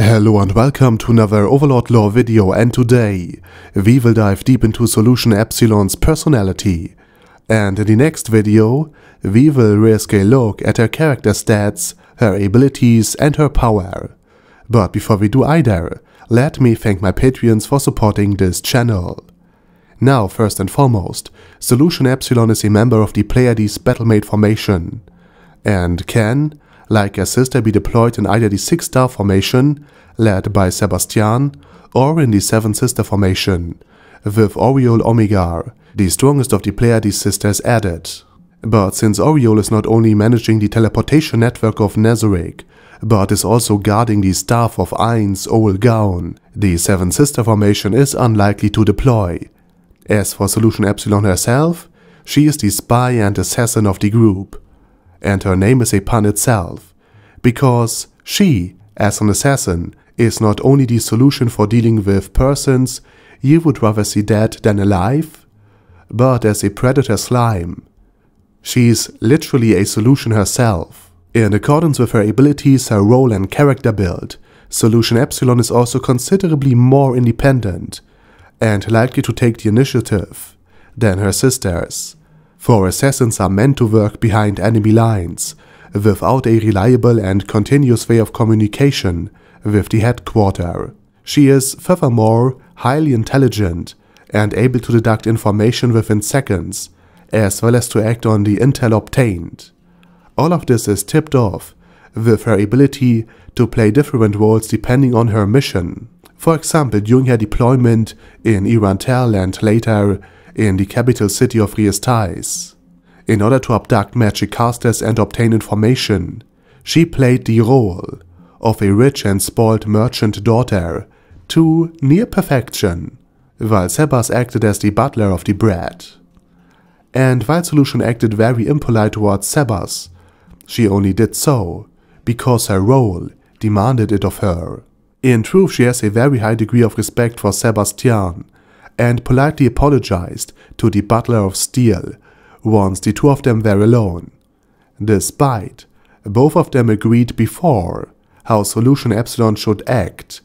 Hello and welcome to another Overlord Lore video and today we will dive deep into Solution Epsilon's personality. And in the next video we will risk a look at her character stats, her abilities and her power. But before we do either, let me thank my Patreons for supporting this channel. Now first and foremost, Solution Epsilon is a member of the Pleiades Battlemaid formation and can, like a sister be deployed in either the 6 star formation, led by Sebastian, or in the 7 sister formation, with Aureole Omega, the strongest of the Pleiades sisters added. But since Oriole is not only managing the teleportation network of Nazarick, but is also guarding the staff of Ainz Ooal Gown, the 7 sister formation is unlikely to deploy. As for Solution Epsilon herself, she is the spy and assassin of the group, and her name is a pun itself, because she, as an assassin, is not only the solution for dealing with persons you would rather see dead than alive, but as a predator slime. She's literally a solution herself. In accordance with her abilities, her role and character build, Solution Epsilon is also considerably more independent and likely to take the initiative than her sisters for assassins are meant to work behind enemy lines, without a reliable and continuous way of communication with the headquarter. She is, furthermore, highly intelligent and able to deduct information within seconds, as well as to act on the intel obtained. All of this is tipped off with her ability to play different roles depending on her mission. For example, during her deployment in E-Rantel and later in the capital city of Re-Estize. In order to abduct magic casters and obtain information, she played the role of a rich and spoiled merchant daughter to near perfection, while Sebas acted as the butler of the brat. And while Solution acted very impolite towards Sebas, she only did so because her role demanded it of her. In truth, she has a very high degree of respect for Sebastian and politely apologized to the Butler of Steel once the two of them were alone. Despite, both of them agreed before how Solution Epsilon should act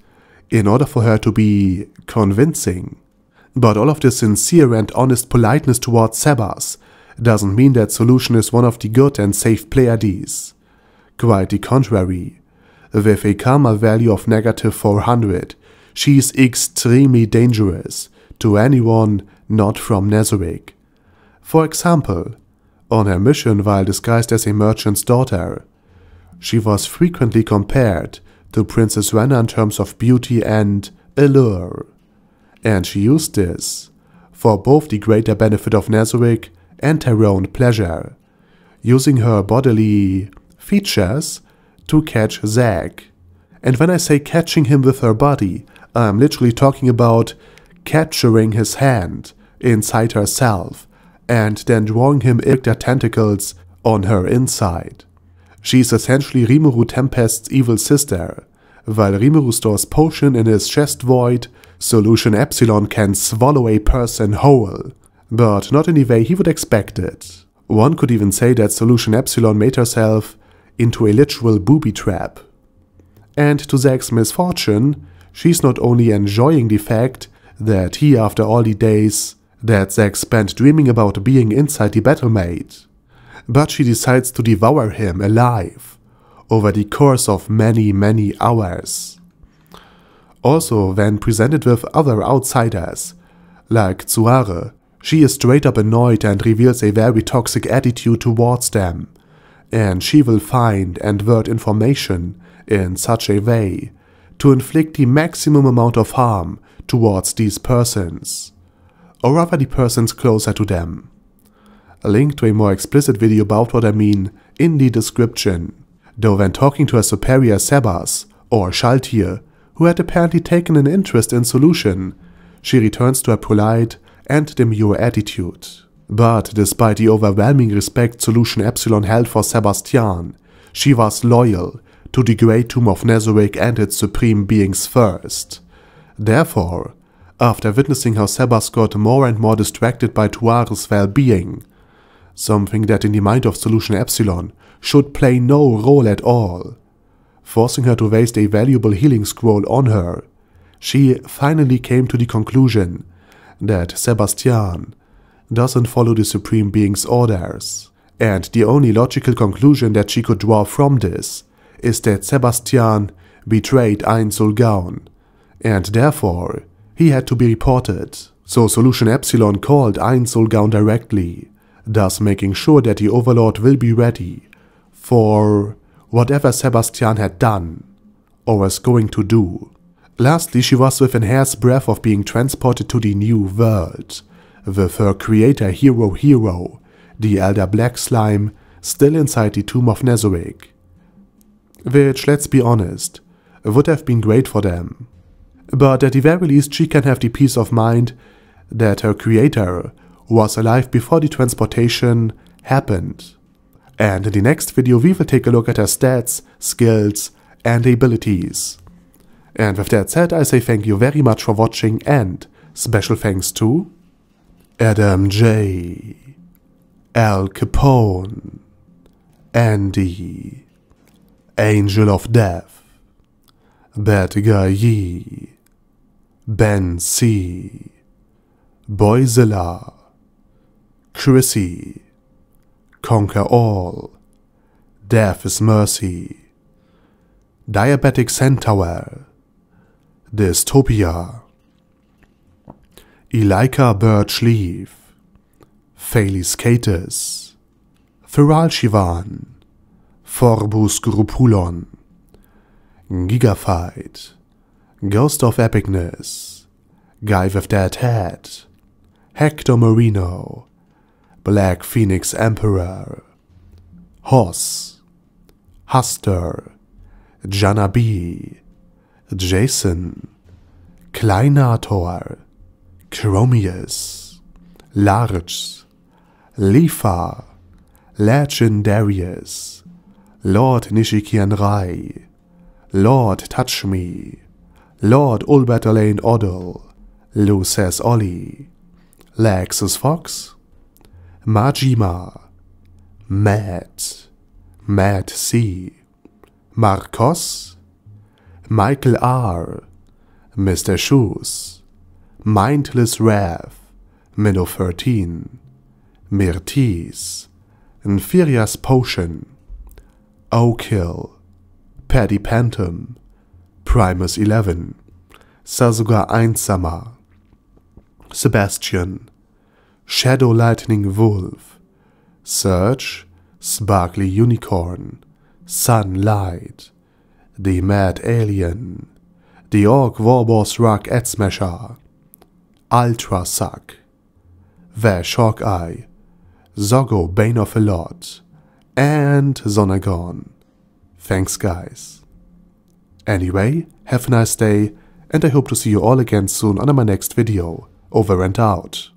in order for her to be convincing. But all of this sincere and honest politeness towards Sebas doesn't mean that Solution is one of the good and safe Pleiades. Quite the contrary. With a karma value of negative 400, she is extremely dangerous to anyone not from Nazarick. For example, on her mission while disguised as a merchant's daughter, she was frequently compared to Princess Renner in terms of beauty and allure, and she used this for both the greater benefit of Nazarick and her own pleasure, using her bodily features to catch Zag. And when I say catching him with her body, I'm literally talking about capturing his hand inside herself and then drawing him their tentacles on her inside. She's essentially Rimuru Tempest's evil sister. While Rimuru stores potion in his chest void, Solution Epsilon can swallow a person whole, but not in the way he would expect it. One could even say that Solution Epsilon made herself into a literal booby trap. And to Zack's misfortune, she's not only enjoying the fact that he, after all the days that Zack spent dreaming about being inside the Battlemaid, but she decides to devour him alive over the course of many, many hours. Also, when presented with other outsiders, like Tsuare, she is straight up annoyed and reveals a very toxic attitude towards them, and she will find and word information in such a way to inflict the maximum amount of harm towards these persons, or rather the persons closer to them. A link to a more explicit video about what I mean in the description, though when talking to a superior Sebas, or Shalltear, who had apparently taken an interest in Solution, she returns to a polite and demure attitude. But despite the overwhelming respect Solution Epsilon held for Sebastian, she was loyal to the Great Tomb of Nazarick and its supreme beings first. Therefore, after witnessing how Sebas got more and more distracted by Tuare's well-being, something that in the mind of Solution Epsilon should play no role at all, forcing her to waste a valuable healing scroll on her, she finally came to the conclusion that Sebastian doesn't follow the Supreme Being's orders. And the only logical conclusion that she could draw from this is that Sebastian betrayed Gaon, and therefore he had to be reported. So Solution Epsilon called Gaon directly, thus making sure that the Overlord will be ready for whatever Sebastian had done or was going to do. Lastly, she was within hair's breadth of being transported to the new world, with her creator Herohero, the Elder Black Slime, still inside the tomb of Nazarick. Which, let's be honest, would have been great for them. But at the very least she can have the peace of mind that her creator was alive before the transportation happened. And in the next video we will take a look at her stats, skills and abilities. And with that said I say thank you very much for watching and special thanks to Adam J, Al Capone, Andy, Angel of Death, Bad Guy Yee, Ben C, Boyzilla, Chrissy, Conquer All, Death is Mercy, Diabetic Centaur, Dystopia, Elika Birchleaf, Catus, Feral Shivan, Forbus Grupulon, Gigafight, Ghost of Epicness, Guy with Dead Head, Hector Marino, Black Phoenix Emperor, Hoss, Huster, Janabi, Jason, Kleinator, Chromius, Large, Lifa, Legendarius, Lord Nishikian Rai, Lord Touch Me, Lord Ulbert Elaine Odell, Luces Ollie, Lexus Fox, Majima, Matt, Matt C, Marcos, Michael R, Mr. Shoes, Mindless Rev, Minnow 13, Mirtis, Inferius Potion, Okill, Paddy Pantom, Primus 11, Sasuga Einsamer, Sebastian, Shadow Lightning Wolf, Surge, Sparkly Unicorn, Sunlight, The Mad Alien, The Orc Warboss Rock Ad Smasher, Ultra Suck, Vash Hawkeye, Zoggo Bane of a Lot, and Zonagon. Thanks guys. Anyway, have a nice day, and I hope to see you all again soon on my next video. Over and out.